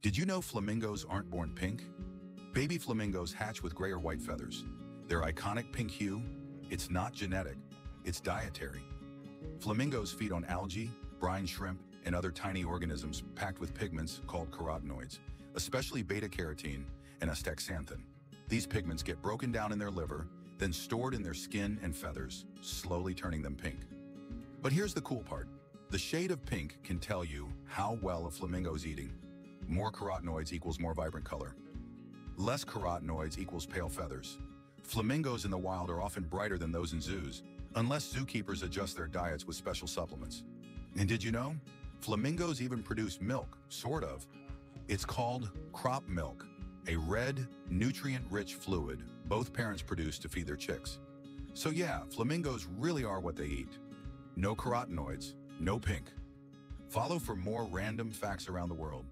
Did you know flamingos aren't born pink? Baby flamingos hatch with gray or white feathers. Their iconic pink hue, it's not genetic, it's dietary. Flamingos feed on algae, brine shrimp, and other tiny organisms packed with pigments called carotenoids, especially beta-carotene and astaxanthin. These pigments get broken down in their liver, then stored in their skin and feathers, slowly turning them pink. But here's the cool part. The shade of pink can tell you how well a flamingo is eating. More carotenoids equals more vibrant color. Less carotenoids equals pale feathers. Flamingos in the wild are often brighter than those in zoos, unless zookeepers adjust their diets with special supplements. And did you know? Flamingos even produce milk, sort of. It's called crop milk, a red, nutrient-rich fluid both parents produce to feed their chicks. So yeah, flamingos really are what they eat. No carotenoids, no pink. Follow for more random facts around the world.